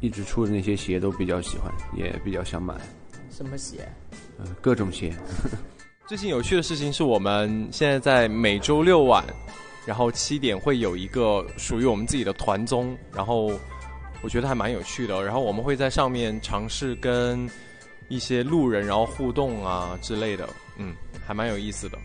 一直出的那些鞋都比较喜欢，也比较想买。什么鞋？呃，各种鞋。最近有趣的事情是我们现在在每周六晚，然后七点会有一个属于我们自己的团综，然后我觉得还蛮有趣的。然后我们会在上面尝试跟一些路人然后互动啊之类的，嗯，还蛮有意思的。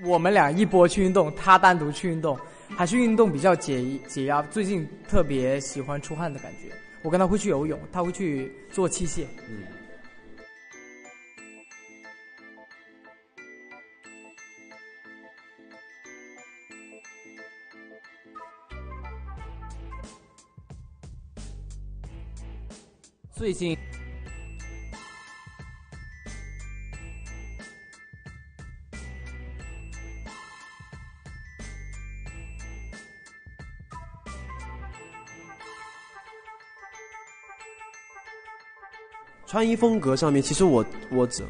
我们俩一波去运动，他单独去运动，还是运动比较解解压。最近特别喜欢出汗的感觉，我跟他会去游泳，他会去做器械。嗯。最近。穿衣风格上面，其实我我只